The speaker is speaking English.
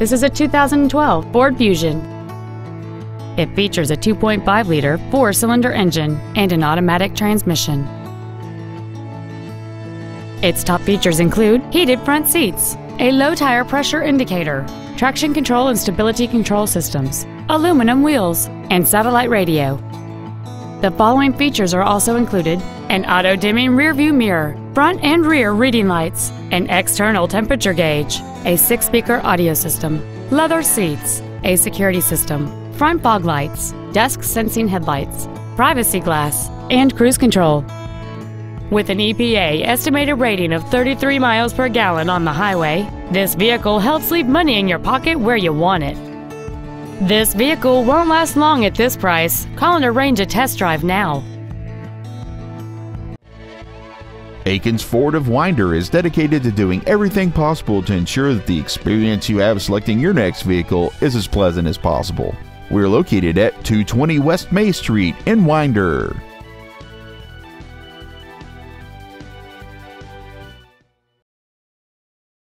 This is a 2012 Ford Fusion. It features a 2.5 liter four cylinder engine and an automatic transmission. Its top features include heated front seats, a low tire pressure indicator, traction control and stability control systems, aluminum wheels, and satellite radio. The following features are also included an auto dimming rearview mirror, front and rear reading lights, an external temperature gauge, a six speaker audio system, leather seats, a security system, front fog lights, dusk sensing headlights, privacy glass, and cruise control. With an EPA estimated rating of 33 miles per gallon on the highway, this vehicle helps leave money in your pocket where you want it. This vehicle won't last long at this price. Call and arrange a test drive now. Akins Ford of Winder is dedicated to doing everything possible to ensure that the experience you have selecting your next vehicle is as pleasant as possible. We're located at 220 West May Street in Winder.